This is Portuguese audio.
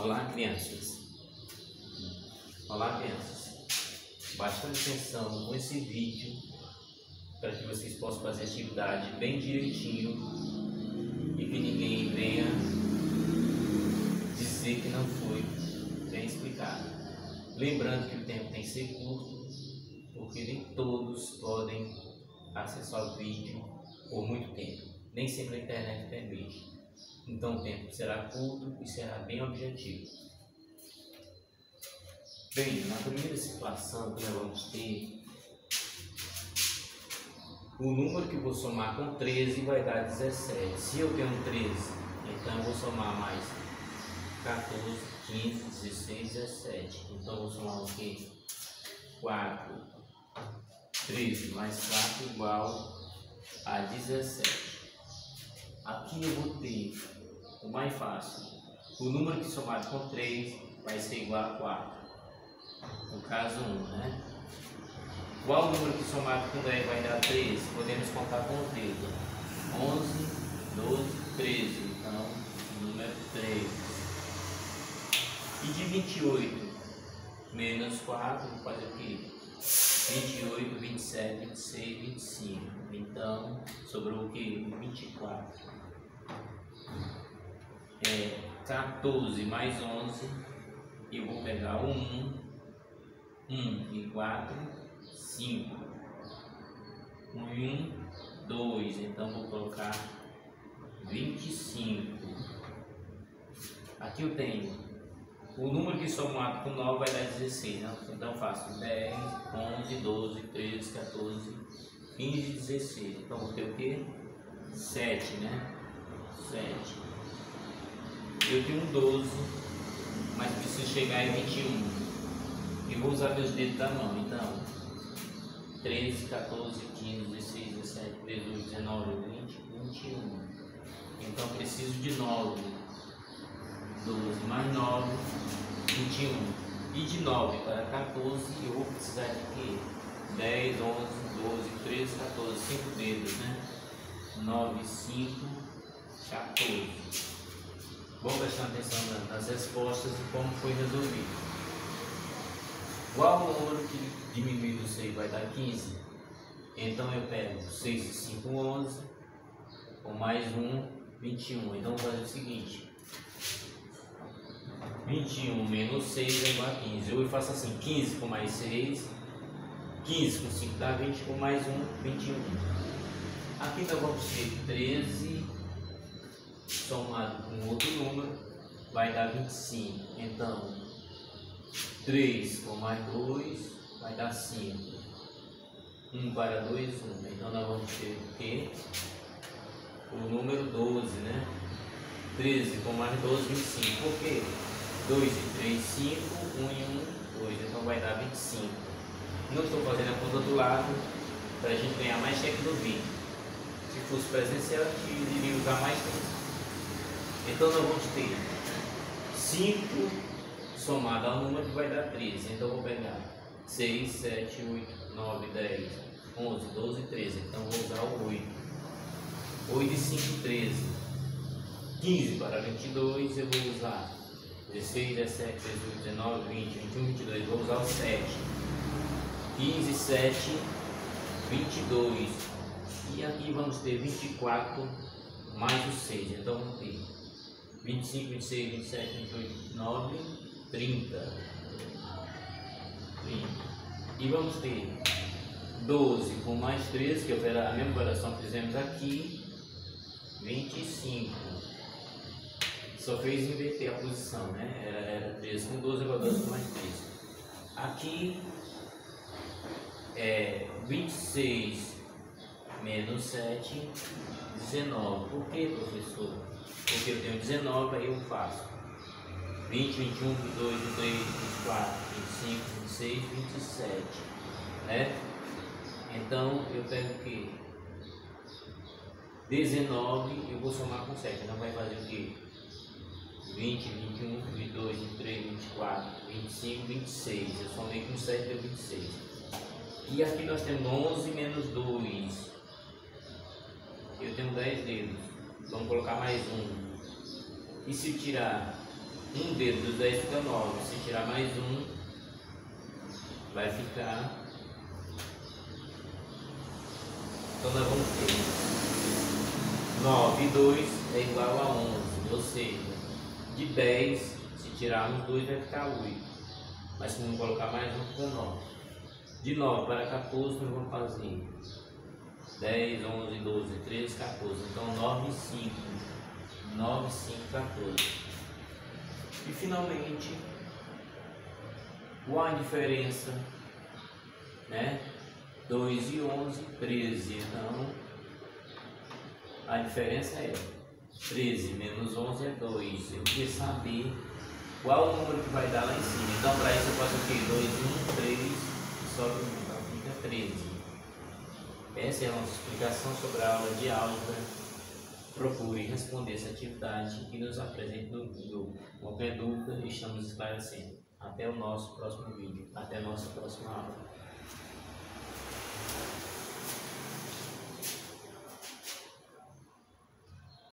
Olá, crianças. Olá, crianças. Bastante atenção com esse vídeo para que vocês possam fazer a atividade bem direitinho e que ninguém venha dizer que não foi bem explicado. Lembrando que o tempo tem que ser curto, porque nem todos podem acessar o vídeo por muito tempo. Nem sempre a internet permite. Então o tempo será curto e será bem objetivo. Bem, na primeira situação que nós vamos ter, o número que eu vou somar com 13 vai dar 17. Se eu tenho 13, então eu vou somar mais 14, 15, 16, 17. Então eu vou somar o que? 4, 13 mais 4 igual a 17. Aqui eu vou ter o mais fácil. O número que somado com 3 vai ser igual a 4. No caso 1, né? Qual número que somado com 10 vai dar 13? Podemos contar com o dedo. 11, 12, 13. Então, número 3. E de 28 menos 4, vou fazer o quê? 28, 27, 26, 25. Então, sobrou o quê? 24 é 14 mais 11, eu vou pegar o 1, 1 e 4, 5. 1 e 1, 2, então vou colocar 25. Aqui eu tenho o número que somado com 9 vai dar 16, né? então faço 10, 11, 12, 13, 14, 15, 16. Então vou ter o que? 7, né? 7. Eu tenho um 12, mas preciso chegar em 21. E vou usar meus dedos da mão, então. 13, 14, 15, 16, 17, 18, 19, 20, 21. Então preciso de 9. 12 mais 9, 21. E de 9 para 14 eu vou precisar de quê? 10, 11, 12, 13, 14, 5 dedos, né? 9, 5, 14. Vamos prestar atenção nas respostas e como foi resolvido. Qual o número que diminui do 6 vai dar 15? Então eu pego 6 e 5, 11, com mais 1, 21. Então vou fazer o seguinte: 21 menos 6 é igual a 15. Eu faço assim: 15 com mais 6, 15 com 5 dá 20, com mais 1, 21. Aqui nós vamos ter 13 somado com outro número vai dar 25. Então, 3 com mais 2 vai dar 5. 1 para 2, 1. Então, nós vamos ter o quê? O número 12, né? 13 com mais 12, 25. Por quê? 2 e 3, 5. 1 e 1, 2. Então, vai dar 25. Não estou fazendo a conta do lado para a gente ganhar mais tempo do vídeo. Se fosse presencial, a gente iria usar mais tempo. Então nós vamos ter 5 somado ao número que vai dar 13. Então eu vou pegar 6, 7, 8, 9, 10, 11, 12, 13. Então vou usar o 8. 8 e 5, 13. 15 para 22 eu vou usar 16, 17, 18, 19, 20, 21, 22. Vou usar o 7. 15, 7, 22. E aqui vamos ter 24 mais o 6. Então vamos ter 25, 26, 27, 28, 29, 30. 30. E vamos ter 12 com mais 13, que é a mesma operação que fizemos aqui, 25. Só fez inverter a posição, né? Era, era 13 com 12, agora 12 com mais 13. Aqui é 26 menos 7, 19. Por que, professor? porque eu tenho 19, aí eu faço 20, 21, 22, 23, 24, 25, 26, 27, né? Então eu pego o que? 19 eu vou somar com 7, então vai fazer o que? 20, 21, 22, 23, 24, 25, 26. Eu somei com 7 deu 26. E aqui nós temos 11 menos 2. Tenho 10 dedos. Vamos colocar mais um. E se tirar Um dedo dos 10 fica 9. Se tirar mais um, vai ficar. Então nós vamos ter 9 e 2 é igual a 11, ou seja, de 10, se tirarmos 2 vai ficar 8. Mas se não colocar mais um, fica 9. De 9 para 14 nós vamos fazer 10, 11, 12, 13, 14. Então 9 e 5. 9, 5, 14. E finalmente, qual a diferença? Né? 2 e 11, 13. Então, a diferença é 13 menos 11 é 2. Eu queria saber qual o número que vai dar lá em cima. Então, para isso eu faço o quê? 2, 1, 3, sobe 1. Então, fica 13. Essa é a nossa explicação sobre a aula de álgebra procure responder essa atividade e nos apresente no Google. Qualquer dúvida, estamos esclarecendo. Até o nosso próximo vídeo. Até a nossa próxima aula.